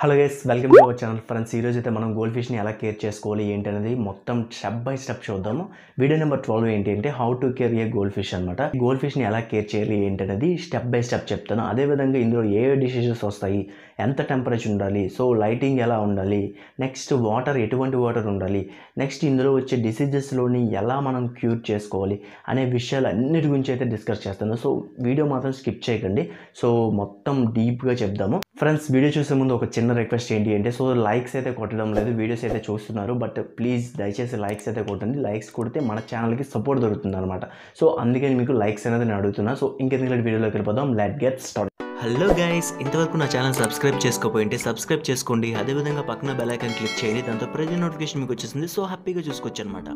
Hello guys welcome to our channel friends ఈరోజు అయితే మనం గోల్డ్ ఫిష్ని ఎలా కేర్ చేసుకోవాలి ఏంటి అనేది మొత్తం స్టెప్ బై స్టెప్ చూద్దాము వీడియో నెంబర్ ట్వెల్వ్ ఏంటి అంటే how to care a gold fish అనమాట గోల్డ్ ఫిష్ని ఎలా కేర్ చేయాలి ఏంటి అనేది స్టెప్ బై స్టెప్ చెప్తాను అదేవిధంగా ఇందులో ఏ ఏ డిసీజెస్ వస్తాయి ఎంత టెంపరేచర్ ఉండాలి సో లైటింగ్ ఎలా ఉండాలి నెక్స్ట్ వాటర్ ఎటువంటి వాటర్ ఉండాలి నెక్స్ట్ ఇందులో వచ్చే డిసీజెస్లోని ఎలా మనం క్యూర్ చేసుకోవాలి అనే విషయాలు అన్నిటి గురించి అయితే డిస్కస్ చేస్తాను. సో వీడియో మాత్రం స్కిప్ చేయకండి. సో మొత్తం డీప్గా చెప్దాము. ఫ్రెండ్స్ వీడియో చూసే ముందు ఒక చిన్న రిక్వెస్ట్ ఏంటి అంటే సో లైక్స్ అయితే కొట్టడం లేదు వీడియోస్ అయితే చూస్తున్నారు బట్ ప్లీజ్ దయచేసి లైక్స్ అయితే కొట్టండి. లైక్స్ కొడితే మన ఛానల్కి సపోర్ట్ దొరుకుతుంది అనమాట సో అందుకని మీకు లైక్స్ అనేది నేను అడుగుతున్నా. సో ఇంకెందుకు వీడియోలోకి వెళ్ళిపోదాం. Let get start hello guys ఇంతవరకు నా ఛానల్ సబ్స్క్రైబ్ చేసుకోకపోయింటే సబ్స్క్రైబ్ చేసుకోండి. అదేవిధంగా పక్కన బెల్ ఐకాన్ క్లిక్ చేయండి. దాంతో ప్రతి నోటిఫికేషన్ మీకు వచ్చేసింది సో హ్యాపీగా చూసుకోవచ్చు అనమాట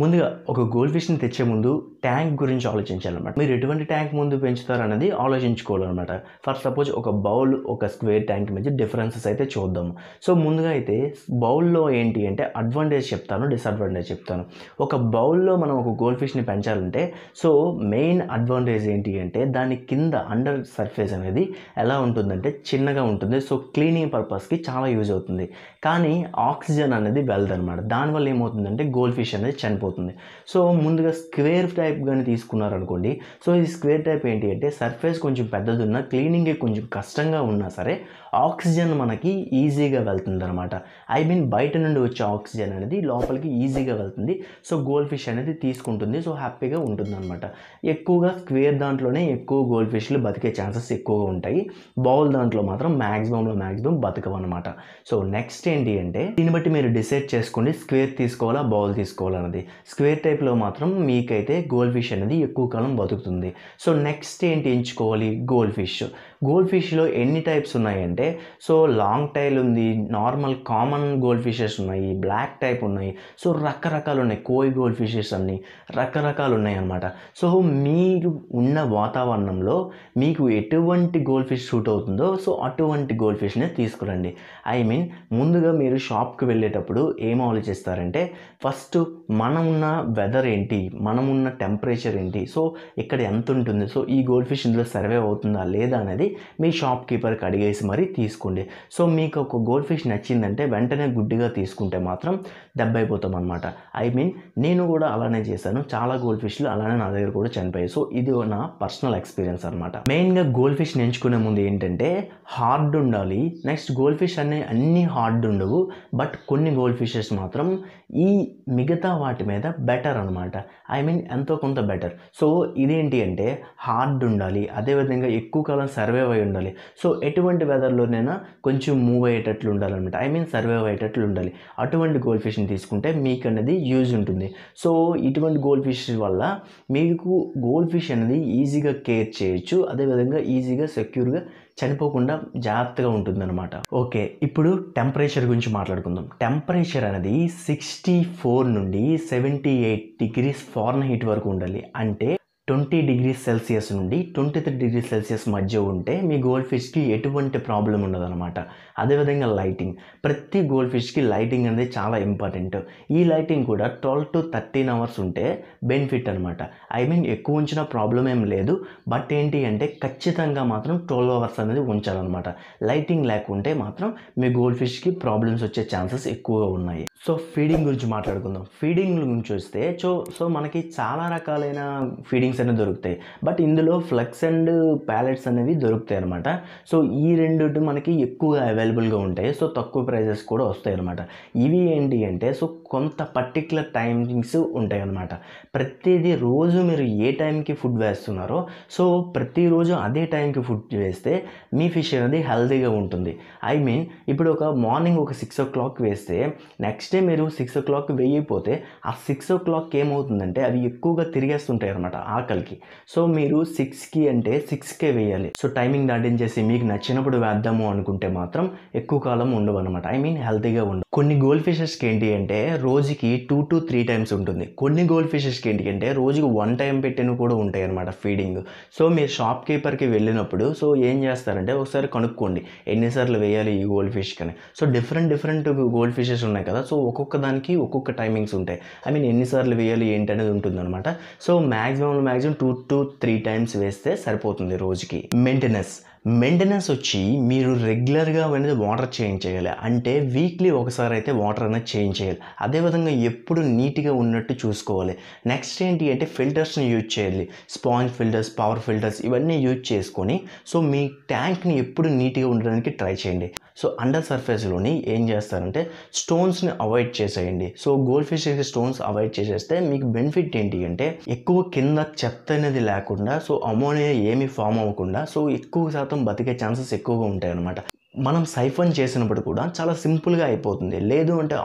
ముందుగా ఒక గోల్డ్ ఫిష్ని తెచ్చే ముందు ట్యాంక్ గురించి ఆలోచించాలన్నమాట. మీరు ఎటువంటి ట్యాంక్ ముందు పెంచుతారనేది ఆలోచించుకోవాలన్నమాట. ఫర్ సపోజ్ ఒక బౌల్ ఒక స్క్వేర్ ట్యాంక్ మధ్య డిఫరెన్సెస్ అయితే చూద్దాం. సో ముందుగా అయితే బౌల్లో ఏంటి అంటే అడ్వాంటేజ్ చెప్తాను డిసడ్వాంటేజ్ చెప్తాను. ఒక బౌల్లో మనం ఒక గోల్డ్ ఫిష్ని పెంచాలంటే సో మెయిన్ అడ్వాంటేజ్ ఏంటి అంటే దాని కింద అండర్ సర్ఫేస్ అనేది ఎలా ఉంటుందంటే చిన్నగా ఉంటుంది. సో క్లీనింగ్ పర్పస్కి చాలా యూజ్ అవుతుంది. కానీ ఆక్సిజన్ అనేది వెళ్ళదన్నమాట. దానివల్ల ఏమవుతుందంటే గోల్డ్ ఫిష్ అనేది చనిపోతుంది. సో ముందుగా స్క్వేర్ టైప్ కానీ తీసుకున్నారనుకోండి సో ఈ స్క్వేర్ టైప్ ఏంటి అంటే సర్ఫేస్ కొంచెం పెద్దది ఉన్నా క్లీనింగ్ కొంచెం కష్టంగా ఉన్నా సరే ఆక్సిజన్ మనకి ఈజీగా వెళ్తుంది అనమాట ఐ మీన్ బయట నుండి వచ్చే ఆక్సిజన్ అనేది లోపలికి ఈజీగా వెళ్తుంది. సో గోల్డ్ ఫిష్ అనేది తీసుకుంటుంది సో హ్యాపీగా ఉంటుంది అనమాట ఎక్కువగా స్క్వేర్ దాంట్లోనే ఎక్కువ గోల్డ్ ఫిష్లు బతికే ఛాన్సెస్ ఎక్కువగా ఉంటాయి. బౌల్ దాంట్లో మాత్రం మ్యాక్సిమంలో మ్యాక్సిమం బతకవు అనమాట సో నెక్స్ట్ ఏంటి అంటే దీన్ని బట్టి మీరు డిసైడ్ చేసుకోండి స్క్వేర్ తీసుకోవాలా బౌల్ తీసుకోవాలన్నది. స్క్వేర్ టైప్లో మాత్రం మీకైతే గోల్డ్ ఫిష్ అనేది ఎక్కువ కాలం బతుకుతుంది. సో నెక్స్ట్ ఏంటి ఎంచుకోవాలి? Gold fish. గోల్డ్ ఫిష్లో ఎన్ని టైప్స్ ఉన్నాయంటే సో లాంగ్ టైల్ ఉంది నార్మల్ కామన్ గోల్డ్ ఫిషెస్ ఉన్నాయి బ్లాక్ టైప్ ఉన్నాయి సో రకరకాలు ఉన్నాయి కోయి గోల్డ్ ఫిషెస్ అన్నీ రకరకాలు ఉన్నాయి అన్నమాట సో మీరు ఉన్న వాతావరణంలో మీకు ఎటువంటి గోల్డ్ ఫిష్ సూట్ అవుతుందో సో అటువంటి గోల్డ్ ఫిష్నే తీసుకురండి. ఐ మీన్ ముందుగా మీరు షాప్కి వెళ్ళేటప్పుడు ఏం ఆలోచిస్తారంటే ఫస్ట్ మనం ఉన్న వెదర్ ఏంటి మనం ఉన్న టెంపరేచర్ ఏంటి సో ఇక్కడ ఎంత ఉంటుంది సో ఈ గోల్డ్ ఫిష్ ఇందులో సర్వే అవుతుందా లేదా అనేది మీ షాప్ కీపర్కి అడిగేసి మరీ తీసుకోండి. సో మీకు ఒక గోల్డ్ ఫిష్ నచ్చిందంటే వెంటనే గుడ్డిగా తీసుకుంటే మాత్రం డెబ్బై అయిపోతాం అనమాట ఐ మీన్ నేను కూడా అలానే చేశాను. చాలా గోల్డ్ ఫిష్లు అలానే నా దగ్గర కూడా చనిపోయాయి. సో ఇది నా పర్సనల్ ఎక్స్పీరియన్స్ అనమాట మెయిన్గా గోల్డ్ ఫిష్ ఎంచుకునే ముందు ఏంటంటే హార్డ్ ఉండాలి. నెక్స్ట్ గోల్డ్ ఫిష్ అనే అన్ని హార్డ్ ఉండవు. బట్ కొన్ని గోల్డ్ ఫిషెస్ మాత్రం ఈ మిగతా వాటి మీద బెటర్ అనమాట ఐ మీన్ ఎంతో కొంత బెటర్ సో ఇదేంటి అంటే హార్డ్ ఉండాలి. అదేవిధంగా ఎక్కువ కాలం సర్వైవ్ అయి ఉండాలి. సో ఎటువంటి వెదర్లోనైనా కొంచెం మూవ్ అయ్యేటట్లు ఉండాలన్నమాట. ఐ మీన్ సర్వైవ్ అయ్యేటట్లు ఉండాలి. అటువంటి గోల్డ్ ఫిష్ని తీసుకుంటే మీకు అనేది యూజ్ ఉంటుంది. సో ఇటువంటి గోల్డ్ ఫిష్ వల్ల మీకు గోల్డ్ ఫిష్ అనేది ఈజీగా కేర్ చేయొచ్చు. అదేవిధంగా ఈజీగా సెక్యూర్గా చనిపోకుండా జాగ్రత్తగా ఉంటుందన్నమాట. ఓకే ఇప్పుడు టెంపరేచర్ గురించి మాట్లాడుకుందాం. టెంపరేచర్ అనేది సిక్స్టీ ఫోర్ నుండి seventy eight degrees foreign heat వరకు ఉండాలి. అంటే ట్వంటీ డిగ్రీ సెల్సియస్ నుండి ట్వంటీ త్రీ డిగ్రీ సెల్సియస్ మధ్య ఉంటే మీ గోల్డ్ ఫిష్కి ఎటువంటి ప్రాబ్లం ఉండదన్నమాట. అదేవిధంగా లైటింగ్ ప్రతి గోల్డ్ ఫిష్కి లైటింగ్ అనేది చాలా ఇంపార్టెంట్ ఈ లైటింగ్ కూడా ట్వెల్వ్ టు థర్టీన్ అవర్స్ ఉంటే బెనిఫిట్ అనమాట ఐ మీన్ ఎక్కువ ఉంచిన ప్రాబ్లం ఏం లేదు. బట్ ఏంటి అంటే ఖచ్చితంగా మాత్రం ట్వెల్వ్ అవర్స్ అనేది ఉంచాలన్నమాట. లైటింగ్ లేకుంటే మాత్రం మీ గోల్డ్ ఫిష్కి ప్రాబ్లమ్స్ వచ్చే ఛాన్సెస్ ఎక్కువగా ఉన్నాయి. సో ఫీడింగ్ గురించి మాట్లాడుకుందాం. ఫీడింగ్ గురించి వస్తే సో సో మనకి చాలా రకాలైన ఫీడింగ్స్ అనేవి దొరుకుతాయి. బట్ ఇందులో ఫ్లెక్స్ అండ్ ప్యాలెట్స్ అనేవి దొరుకుతాయి అనమాట సో ఈ రెండు మనకి ఎక్కువగా అవైలబుల్గా ఉంటాయి. సో తక్కువ ప్రైజెస్ కూడా వస్తాయి అనమాట ఇవి ఏంటి అంటే సో కొంత పర్టికులర్ టైమింగ్స్ ఉంటాయి అనమాట ప్రతిదీ రోజు మీరు ఏ టైంకి ఫుడ్ వేస్తున్నారో సో ప్రతిరోజు అదే టైంకి ఫుడ్ వేస్తే మీ ఫిష్ అనేది హెల్తీగా ఉంటుంది. ఐ మీన్ ఇప్పుడు ఒక మార్నింగ్ ఒక సిక్స్ ఓ క్లాక్ వేస్తే నెక్స్ట్ నెక్స్ట్ డే మీరు సిక్స్ ఓ క్లాక్ వేయకపోతే ఆ సిక్స్ ఓ క్లాక్ ఏమవుతుందంటే అవి ఎక్కువగా తిరిగేస్తుంటాయి అనమాట ఆకలికి. సో మీరు సిక్స్కి అంటే సిక్స్కే వేయాలి. సో టైమింగ్ దాటించేసి మీకు నచ్చినప్పుడు వేద్దాము అనుకుంటే మాత్రం ఎక్కువ కాలం ఉండవు అనమాట ఐ మీన్ హెల్తీగా ఉండవు. కొన్ని గోల్డ్ ఫిషెస్కి ఏంటి అంటే రోజుకి టూ టు త్రీ టైమ్స్ ఉంటుంది. కొన్ని గోల్డ్ ఫిషెస్కి ఏంటి అంటే రోజుకి వన్ టైం పెట్టిన కూడా ఉంటాయి అనమాట ఫీడింగ్ సో మీరు షాప్ కీపర్కి వెళ్ళినప్పుడు సో ఏం చేస్తారంటే ఒకసారి కనుక్కోండి. ఎన్నిసార్లు వేయాలి ఈ గోల్డ్ ఫిష్ కని? So different different gold fishes ఉన్నాయి కదా. సో సో ఒక్కొక్క దానికి ఒక్కొక్క టైమింగ్స్ ఉంటాయి. ఐ మీన్ ఎన్నిసార్లు వేయాలి ఏంటి అనేది ఉంటుందన్నమాట. So maximum maximum two to three times వేస్తే సరిపోతుంది రోజుకి. మెయింటెనెన్స్ మెయింటెనెన్స్ వచ్చి మీరు రెగ్యులర్గా అనేది వాటర్ చేంజ్ చేయాలి. అంటే వీక్లీ ఒకసారి అయితే వాటర్ అనేది చేంజ్ చేయాలి. అదేవిధంగా ఎప్పుడు నీట్గా ఉన్నట్టు చూసుకోవాలి. నెక్స్ట్ ఏంటి అంటే ఫిల్టర్స్ని యూజ్ చేయాలి. స్పాంజ్ ఫిల్టర్స్ పవర్ ఫిల్టర్స్ ఇవన్నీ యూజ్ చేసుకొని సో మీ ట్యాంక్ని ఎప్పుడు నీట్గా ఉండడానికి ట్రై చేయండి. సో అండర్ సర్ఫేస్లోని ఏం చేస్తారంటే స్టోన్స్ని అవాయిడ్ చేసేయండి. So gold fish stones avoid చేసేస్తే మీకు బెనిఫిట్ ఏంటి అంటే ఎక్కువ కింద చెత్త అనేది లేకుండా సో అమోనియా ఏమి ఫామ్ అవ్వకుండా సో ఎక్కువ శాతం బతికే ఛాన్సెస్ ఎక్కువగా ఉంటాయి అనమాట మనం సైఫన్ చేసినప్పుడు కూడా చాలా సింపుల్గా అయిపోతుంది. లేదు అంటే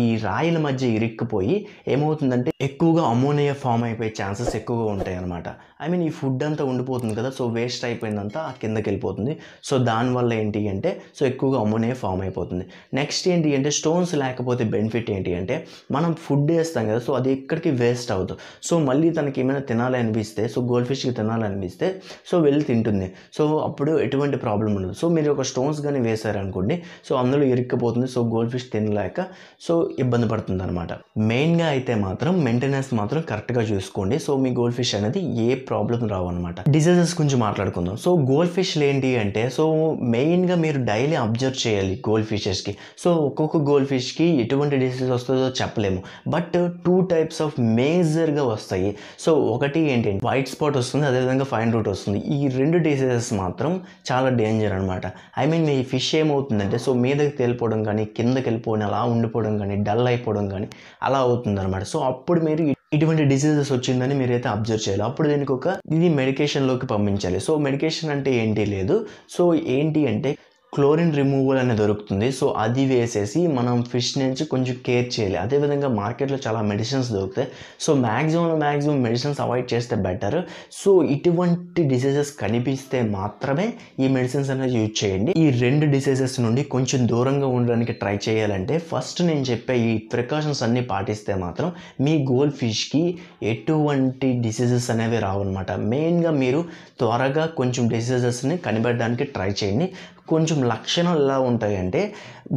ఈ రాయిల మధ్య ఇరుక్కుపోయి ఏమవుతుందంటే ఎక్కువగా అమోనియా ఫామ్ అయిపోయే ఛాన్సెస్ ఎక్కువగా ఉంటాయి అనమాట ఐ మీన్ ఈ ఫుడ్ అంతా ఉండిపోతుంది కదా సో వేస్ట్ అయిపోయిందంతా ఆ కిందకి వెళ్ళిపోతుంది. సో దానివల్ల ఏంటి అంటే సో ఎక్కువగా అమోనియా ఫామ్ అయిపోతుంది. నెక్స్ట్ ఏంటి అంటే స్టోన్స్ లేకపోతే బెనిఫిట్ ఏంటి అంటే మనం ఫుడ్ వేస్తాం కదా సో అది ఎక్కడికి వేస్ట్ అవుతుంది సో మళ్ళీ తనకి ఏమైనా తినాలి అనిపిస్తే సో గోల్డ్ ఫిష్కి తినాలనిపిస్తే సో వెళ్ళి తింటుంది. సో అప్పుడు ఎటువంటి ప్రాబ్లం ఉండదు. సో మీరు ఒక స్టోన్స్ కానీ వేశారనుకోండి సో అందులో ఇరుక్కుపోతుంది. సో గోల్డ్ ఫిష్ తినలేక సో ఇబ్బంది పడుతుంది అనమాట మెయిన్గా అయితే మాత్రం మెయింటెనెన్స్ మాత్రం కరెక్ట్గా చూసుకోండి. సో మీ గోల్డ్ ఫిష్ అనేది ఏ ప్రాబ్లం రావు అనమాట డిజీజెస్ గురించి మాట్లాడుకుందాం. సో గోల్డ్ ఫిష్లు ఏంటి అంటే సో మెయిన్గా మీరు డైలీ అబ్జర్వ్ చేయాలి గోల్డ్ ఫిషెస్కి సో ఒక్కొక్క గోల్డ్ ఫిష్కి ఎటువంటి డిసీజ్ వస్తుందో చెప్పలేము. బట్ టూ టైప్స్ ఆఫ్ మేజర్గా వస్తాయి. సో ఒకటి ఏంటి వైట్ స్పాట్ వస్తుంది అదేవిధంగా ఫైన్ రూట్ వస్తుంది. ఈ రెండు డిసీజెస్ మాత్రం చాలా డేంజర్ అనమాట ఐ మీన్ మీ ఫిష్ ఏమవుతుందంటే సో మీదకి తేలిపోవడం కానీ కిందకి వెళ్ళిపోవడం అలా ఉండిపోవడం కానీ డల్ అయిపోవడం కానీ అలా అవుతుందన్నమాట. సో అప్పుడు మీరు ఇటువంటి డిసీజెస్ వచ్చిందని మీరైతే అబ్జర్వ్ చేయాలి. అప్పుడు దీనికి ఒక ఇది మెడికేషన్లోకి పంపించాలి. సో మెడికేషన్ అంటే ఏంటి లేదు. సో ఏంటి అంటే క్లోరిన్ రిమూవల్ అనేది దొరుకుతుంది. సో అది వేసేసి మనం ఫిష్ నుంచి కొంచెం కేర్ చేయాలి. అదేవిధంగా మార్కెట్లో చాలా మెడిసిన్స్ దొరుకుతాయి. సో మ్యాక్సిమంలో మ్యాక్సిమం మెడిసిన్స్ అవాయిడ్ చేస్తే బెటర్. సో ఇటువంటి డిసీజెస్ కనిపిస్తే మాత్రమే ఈ మెడిసిన్స్ అనేది యూజ్ చేయండి. ఈ రెండు డిసీజెస్ నుండి కొంచెం దూరంగా ఉండడానికి ట్రై చేయాలంటే ఫస్ట్ నేను చెప్పే ఈ ప్రికాషన్స్ అన్నీ పాటిస్తే మాత్రం మీ గోల్డ్ ఫిష్కి ఎటువంటి డిసీజెస్ అనేవి రావన్నమాట. మెయిన్గా మీరు త్వరగా కొంచెం డిసీజెస్ని కనిపెట్టడానికి ట్రై చేయండి. కొంచెం లక్షణాలు ఎలా ఉంటాయంటే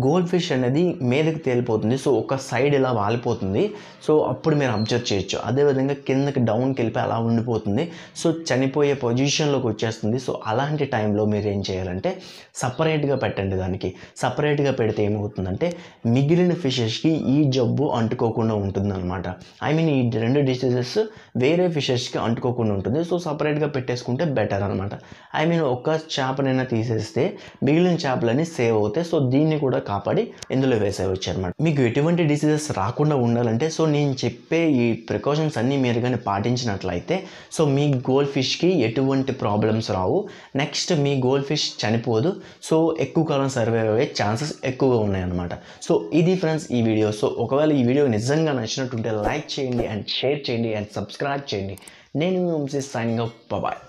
గోల్డ్ ఫిష్ అనేది మీదకి తేలిపోతుంది. సో ఒక సైడ్ ఇలా వాలిపోతుంది. సో అప్పుడు మీరు అబ్జర్వ్ చేయొచ్చు. అదేవిధంగా కిందకి డౌన్కి వెళ్ళిపోయి అలా ఉండిపోతుంది. సో చనిపోయే పొజిషన్లోకి వచ్చేస్తుంది. సో అలాంటి టైంలో మీరు ఏం చేయాలంటే సపరేట్గా పెట్టండి దానికి. సపరేట్గా పెడితే ఏమవుతుందంటే మిగిలిన ఫిషెస్కి ఈ జబ్బు అంటుకోకుండా ఉంటుంది అనమాట ఐ మీన్ ఈ రెండు డిసీజెస్ వేరే ఫిషెస్కి అంటుకోకుండా ఉంటుంది. సో సపరేట్గా పెట్టేసుకుంటే బెటర్ అనమాట ఐ మీన్ ఒక్క చేపనైనా తీసేస్తే మిగిలిన చేపలన్నీ సేవ్ అవుతాయి. సో దీన్ని కూడా కాపాడి ఇందులో వేసేయవచ్చు అనమాట మీకు ఎటువంటి డిసీజెస్ రాకుండా ఉండాలంటే సో నేను చెప్పే ఈ ప్రికాషన్స్ అన్నీ మీరు కానీ పాటించినట్లయితే సో మీ గోల్డ్ ఫిష్కి ఎటువంటి ప్రాబ్లమ్స్ రావు. నెక్స్ట్ మీ గోల్డ్ ఫిష్ చనిపోదు. సో ఎక్కువ కాలం సర్వైవ్ అయ్యే ఛాన్సెస్ ఎక్కువగా ఉన్నాయన్నమాట. సో ఇది ఫ్రెండ్స్ ఈ వీడియో సో ఒకవేళ ఈ వీడియో నిజంగా నచ్చినట్టుంటే లైక్ చేయండి అండ్ షేర్ చేయండి అండ్ సబ్స్క్రైబ్ చేయండి. నేను మీ వంశీ సైనింగ్ అప్ బాయ్